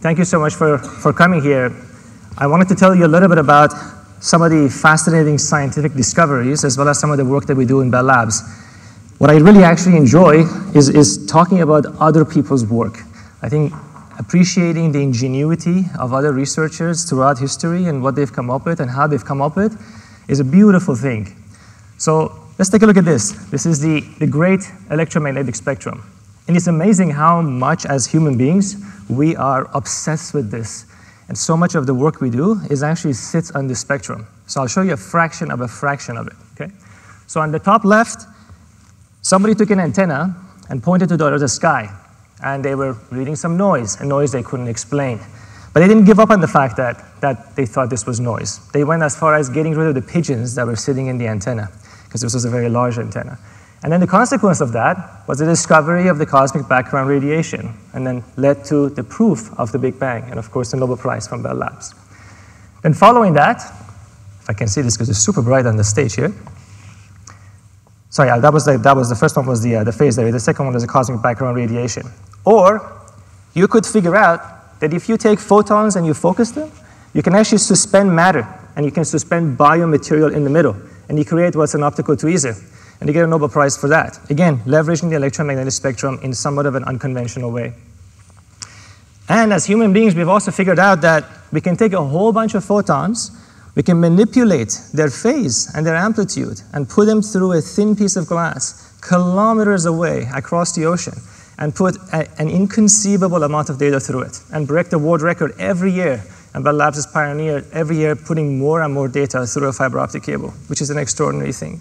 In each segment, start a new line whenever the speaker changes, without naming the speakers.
thank you so much for, for coming here. I wanted to tell you a little bit about some of the fascinating scientific discoveries as well as some of the work that we do in Bell Labs. What I really actually enjoy is, is talking about other people's work. I think appreciating the ingenuity of other researchers throughout history and what they've come up with and how they've come up with is a beautiful thing. So let's take a look at this. This is the, the great electromagnetic spectrum. And it's amazing how much, as human beings, we are obsessed with this. And so much of the work we do is actually sits on the spectrum. So I'll show you a fraction of a fraction of it, okay? So on the top left, somebody took an antenna and pointed to the, the sky and they were reading some noise, a noise they couldn't explain. But they didn't give up on the fact that, that they thought this was noise. They went as far as getting rid of the pigeons that were sitting in the antenna, because this was a very large antenna. And then the consequence of that was the discovery of the cosmic background radiation, and then led to the proof of the Big Bang, and of course the Nobel Prize from Bell Labs. Then following that, if I can see this because it's super bright on the stage here, Sorry, that was the, that was the first one was the, uh, the phase theory. The second one was the cosmic background radiation. Or you could figure out that if you take photons and you focus them, you can actually suspend matter and you can suspend biomaterial in the middle and you create what's an optical tweezer. And you get a Nobel Prize for that. Again, leveraging the electromagnetic spectrum in somewhat of an unconventional way. And as human beings, we've also figured out that we can take a whole bunch of photons we can manipulate their phase and their amplitude and put them through a thin piece of glass kilometers away across the ocean and put a, an inconceivable amount of data through it and break the world record every year. And Bell Labs is pioneered every year putting more and more data through a fiber optic cable, which is an extraordinary thing.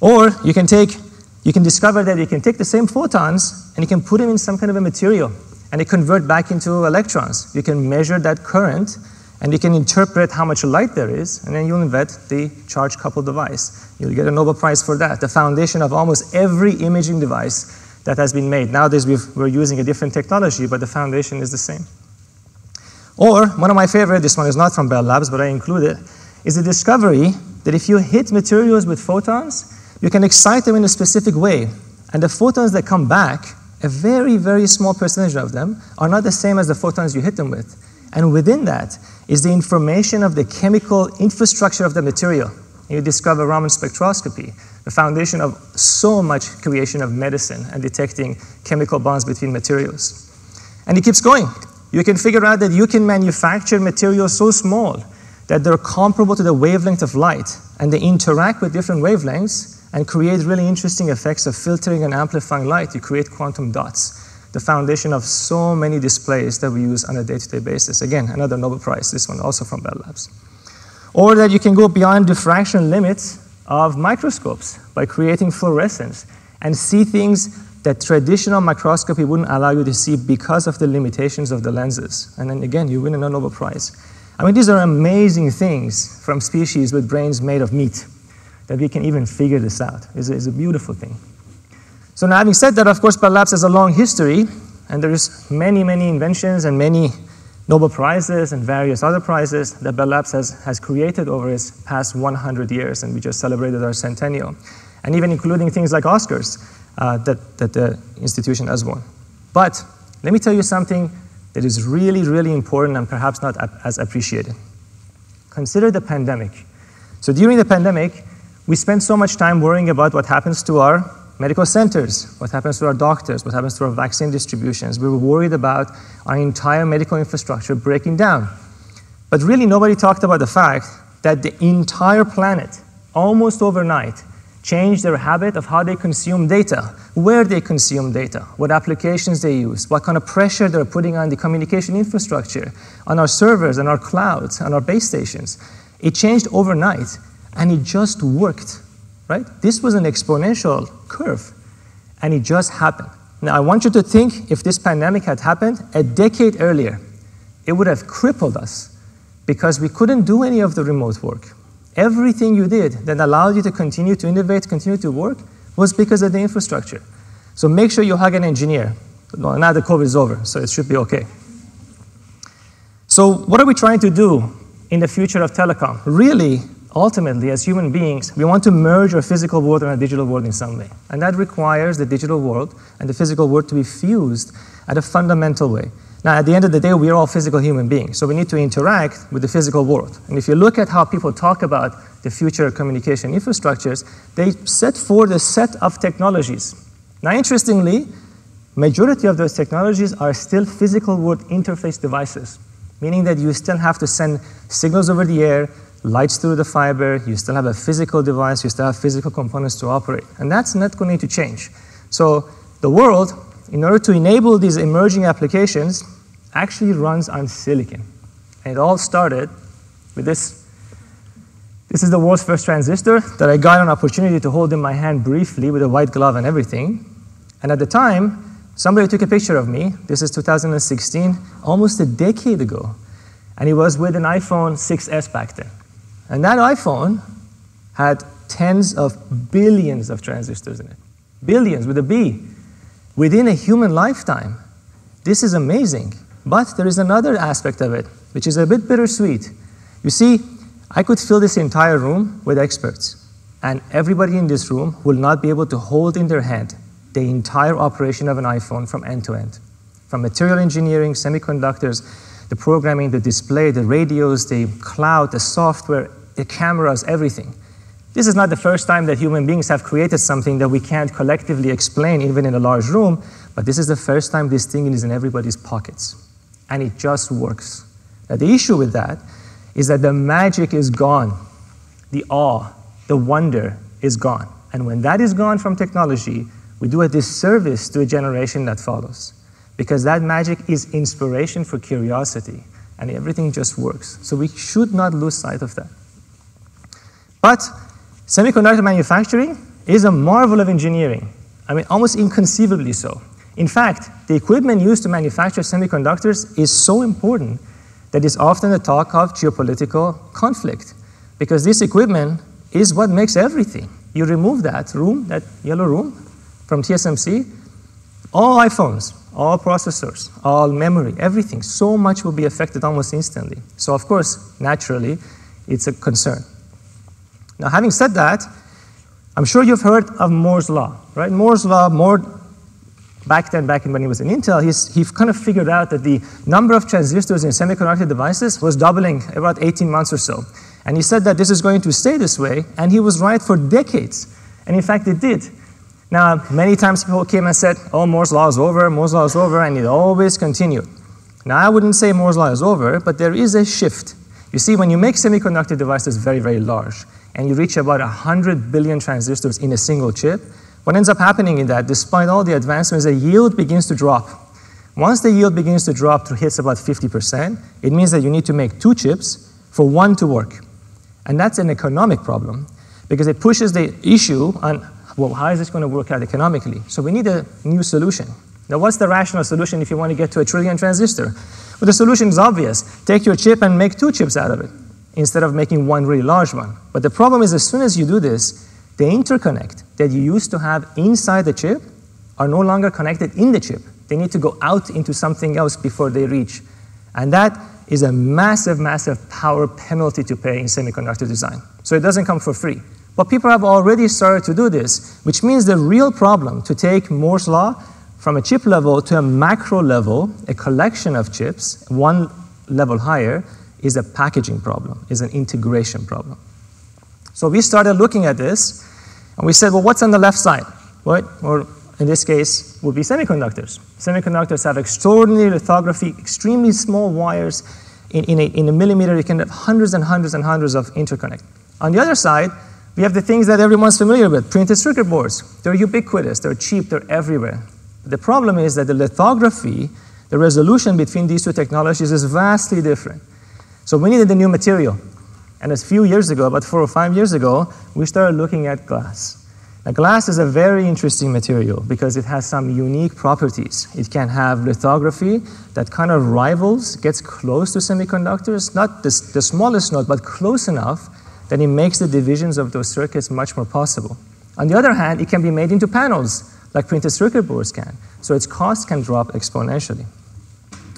Or you can take, you can discover that you can take the same photons and you can put them in some kind of a material and they convert back into electrons. You can measure that current and you can interpret how much light there is, and then you'll invent the charge coupled device. You'll get a Nobel Prize for that, the foundation of almost every imaging device that has been made. Nowadays, we are using a different technology, but the foundation is the same. Or, one of my favorite, this one is not from Bell Labs, but I include it, is the discovery that if you hit materials with photons, you can excite them in a specific way. And the photons that come back, a very, very small percentage of them, are not the same as the photons you hit them with. And within that is the information of the chemical infrastructure of the material. You discover Raman spectroscopy, the foundation of so much creation of medicine and detecting chemical bonds between materials. And it keeps going. You can figure out that you can manufacture materials so small that they're comparable to the wavelength of light, and they interact with different wavelengths and create really interesting effects of filtering and amplifying light. You create quantum dots the foundation of so many displays that we use on a day-to-day basis. Again, another Nobel Prize, this one also from Bell Labs. Or that you can go beyond diffraction limits of microscopes by creating fluorescence and see things that traditional microscopy wouldn't allow you to see because of the limitations of the lenses. And then again, you win a Nobel Prize. I mean, these are amazing things from species with brains made of meat that we can even figure this out. It's a, it's a beautiful thing. So now having said that, of course, Bell Labs has a long history, and there's many, many inventions and many Nobel Prizes and various other prizes that Bell Labs has, has created over its past 100 years, and we just celebrated our centennial. And even including things like Oscars uh, that, that the institution has won. But let me tell you something that is really, really important and perhaps not as appreciated. Consider the pandemic. So during the pandemic, we spent so much time worrying about what happens to our medical centers, what happens to our doctors, what happens to our vaccine distributions. We were worried about our entire medical infrastructure breaking down. But really, nobody talked about the fact that the entire planet, almost overnight, changed their habit of how they consume data, where they consume data, what applications they use, what kind of pressure they're putting on the communication infrastructure, on our servers, and our clouds, on our base stations. It changed overnight, and it just worked right? This was an exponential curve, and it just happened. Now, I want you to think if this pandemic had happened a decade earlier, it would have crippled us because we couldn't do any of the remote work. Everything you did that allowed you to continue to innovate, continue to work, was because of the infrastructure. So make sure you hug an engineer. now the COVID is over, so it should be okay. So, what are we trying to do in the future of telecom? Really, ultimately, as human beings, we want to merge our physical world and our digital world in some way. And that requires the digital world and the physical world to be fused at a fundamental way. Now, at the end of the day, we are all physical human beings, so we need to interact with the physical world. And if you look at how people talk about the future communication infrastructures, they set forth a set of technologies. Now, interestingly, majority of those technologies are still physical world interface devices, meaning that you still have to send signals over the air, lights through the fiber, you still have a physical device, you still have physical components to operate. And that's not going to change. So the world, in order to enable these emerging applications, actually runs on silicon. And it all started with this. This is the world's first transistor that I got an opportunity to hold in my hand briefly with a white glove and everything. And at the time, somebody took a picture of me. This is 2016, almost a decade ago. And it was with an iPhone 6S back then. And that iPhone had tens of billions of transistors in it. Billions with a B. Within a human lifetime. This is amazing. But there is another aspect of it, which is a bit bittersweet. You see, I could fill this entire room with experts, and everybody in this room will not be able to hold in their hand the entire operation of an iPhone from end to end. From material engineering, semiconductors, the programming, the display, the radios, the cloud, the software, the cameras, everything. This is not the first time that human beings have created something that we can't collectively explain, even in a large room, but this is the first time this thing is in everybody's pockets and it just works. Now, the issue with that is that the magic is gone, the awe, the wonder is gone. And when that is gone from technology, we do a disservice to a generation that follows. Because that magic is inspiration for curiosity, and everything just works. So we should not lose sight of that. But semiconductor manufacturing is a marvel of engineering. I mean, almost inconceivably so. In fact, the equipment used to manufacture semiconductors is so important that it's often the talk of geopolitical conflict because this equipment is what makes everything. You remove that room, that yellow room from TSMC, all iPhones, all processors, all memory, everything, so much will be affected almost instantly. So, of course, naturally, it's a concern. Now, having said that, I'm sure you've heard of Moore's Law, right? Moore's Law, Moore back then, back when he was in Intel, he's, he kind of figured out that the number of transistors in semiconductor devices was doubling about 18 months or so. And he said that this is going to stay this way, and he was right for decades. And in fact, it did. Now, many times people came and said, oh, Moore's law is over, Moore's law is over, and it always continued. Now, I wouldn't say Moore's law is over, but there is a shift. You see, when you make semiconductor devices very, very large, and you reach about 100 billion transistors in a single chip, what ends up happening is that, despite all the advancements, the yield begins to drop. Once the yield begins to drop to hits about 50%, it means that you need to make two chips for one to work. And that's an economic problem because it pushes the issue on, well, how is this going to work out economically? So we need a new solution. Now, what's the rational solution if you want to get to a trillion transistor? Well, the solution is obvious. Take your chip and make two chips out of it instead of making one really large one. But the problem is, as soon as you do this, the interconnect that you used to have inside the chip are no longer connected in the chip. They need to go out into something else before they reach. And that is a massive, massive power penalty to pay in semiconductor design. So it doesn't come for free. But people have already started to do this, which means the real problem to take Moore's law from a chip level to a macro level, a collection of chips, one level higher, is a packaging problem, is an integration problem. So we started looking at this, and we said, well, what's on the left side? What, or in this case, would be semiconductors. Semiconductors have extraordinary lithography, extremely small wires. In, in, a, in a millimeter, you can have hundreds and hundreds and hundreds of interconnect. On the other side, we have the things that everyone's familiar with, printed circuit boards. They're ubiquitous, they're cheap, they're everywhere. The problem is that the lithography, the resolution between these two technologies is vastly different. So we needed a new material. And a few years ago, about four or five years ago, we started looking at glass. Now, glass is a very interesting material because it has some unique properties. It can have lithography that kind of rivals, gets close to semiconductors, not the, the smallest node, but close enough that it makes the divisions of those circuits much more possible. On the other hand, it can be made into panels, like printed circuit boards can, so its cost can drop exponentially.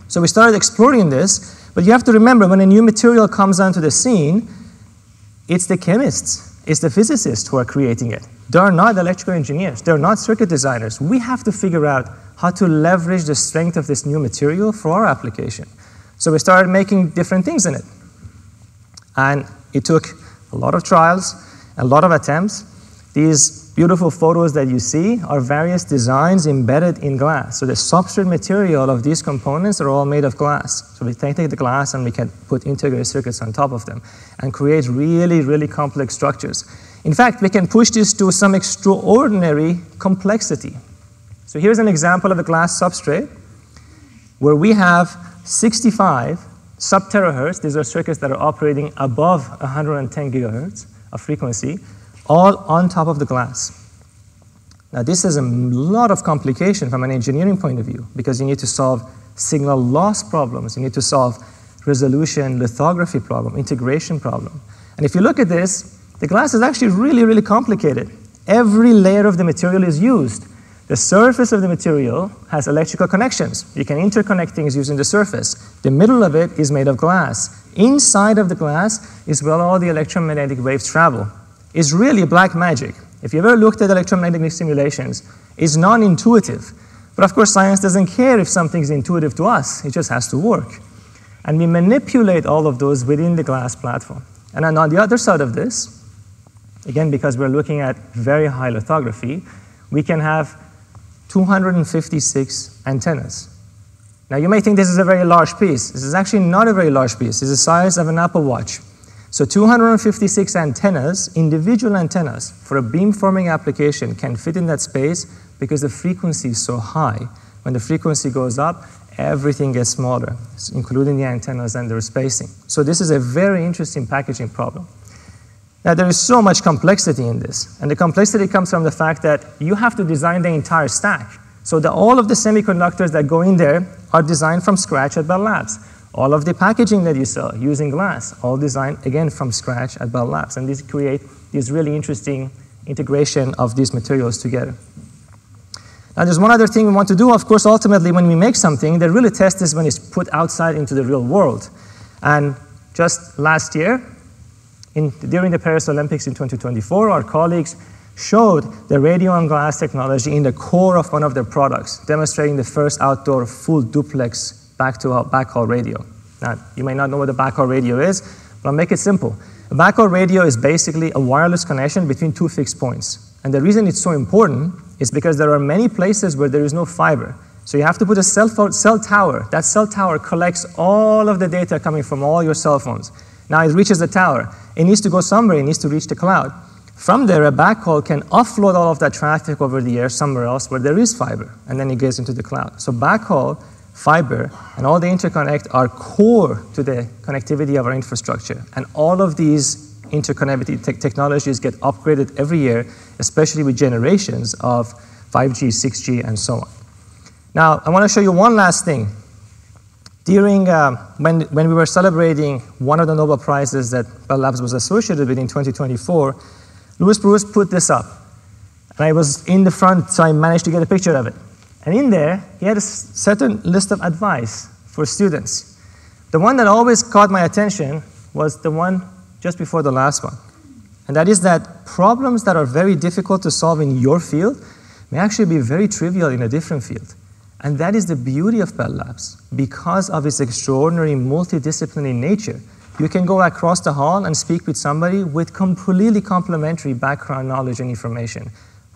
So we started exploring this, but you have to remember when a new material comes onto the scene, it's the chemists, it's the physicists who are creating it. They're not electrical engineers. They're not circuit designers. We have to figure out how to leverage the strength of this new material for our application. So we started making different things in it. And it took a lot of trials, a lot of attempts. These beautiful photos that you see are various designs embedded in glass. So the substrate material of these components are all made of glass. So we take the glass and we can put integrated circuits on top of them and create really, really complex structures. In fact, we can push this to some extraordinary complexity. So here's an example of a glass substrate where we have 65 sub-terahertz. These are circuits that are operating above 110 gigahertz of frequency, all on top of the glass. Now, this is a lot of complication from an engineering point of view because you need to solve signal loss problems, you need to solve resolution lithography problem, integration problem. And if you look at this, the glass is actually really, really complicated. Every layer of the material is used. The surface of the material has electrical connections. You can interconnect things using the surface. The middle of it is made of glass. Inside of the glass is where all the electromagnetic waves travel. It's really black magic. If you've ever looked at electromagnetic simulations, it's non-intuitive. But of course, science doesn't care if something's intuitive to us. It just has to work. And we manipulate all of those within the glass platform. And then on the other side of this, again, because we're looking at very high lithography, we can have 256 antennas. Now, you may think this is a very large piece. This is actually not a very large piece. It's the size of an Apple Watch. So 256 antennas, individual antennas, for a beamforming application can fit in that space because the frequency is so high. When the frequency goes up, everything gets smaller, including the antennas and their spacing. So this is a very interesting packaging problem. Now, there is so much complexity in this, and the complexity comes from the fact that you have to design the entire stack. So the, all of the semiconductors that go in there are designed from scratch at Bell Labs. All of the packaging that you saw using glass, all designed again from scratch at Bell Labs, and these create this really interesting integration of these materials together. Now, there's one other thing we want to do. Of course, ultimately, when we make something, the really test is when it's put outside into the real world. And just last year, in, during the Paris Olympics in 2024, our colleagues showed the radio on glass technology in the core of one of their products, demonstrating the first outdoor full duplex back to backhaul radio. Now, you may not know what a backhaul radio is, but I'll make it simple. A backhaul radio is basically a wireless connection between two fixed points. And the reason it's so important is because there are many places where there is no fiber. So you have to put a cell, phone, cell tower. That cell tower collects all of the data coming from all your cell phones. Now it reaches the tower. It needs to go somewhere. It needs to reach the cloud. From there, a backhaul can offload all of that traffic over the air somewhere else where there is fiber, and then it gets into the cloud. So backhaul, fiber, and all the interconnect are core to the connectivity of our infrastructure. And all of these interconnectivity te technologies get upgraded every year, especially with generations of 5G, 6G, and so on. Now, I want to show you one last thing during, uh, when, when we were celebrating one of the Nobel Prizes that Bell Labs was associated with in 2024, Louis Brus put this up. And I was in the front, so I managed to get a picture of it. And in there, he had a certain list of advice for students. The one that always caught my attention was the one just before the last one. And that is that problems that are very difficult to solve in your field may actually be very trivial in a different field. And that is the beauty of Bell Labs. Because of its extraordinary multidisciplinary nature, you can go across the hall and speak with somebody with completely complementary background knowledge and information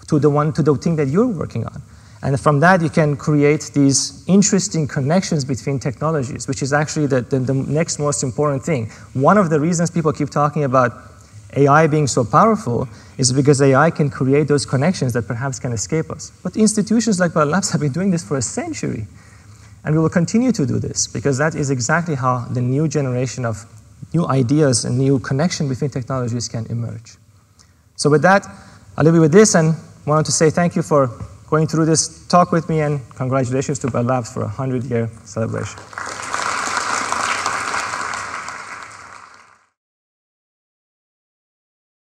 to the one to the thing that you're working on. And from that, you can create these interesting connections between technologies, which is actually the, the, the next most important thing. One of the reasons people keep talking about AI being so powerful is because AI can create those connections that perhaps can escape us. But institutions like Bell Labs have been doing this for a century. And we will continue to do this because that is exactly how the new generation of new ideas and new connection between technologies can emerge. So with that, I'll leave you with this and wanted to say thank you for going through this talk with me and congratulations to Bell Labs for a 100-year celebration.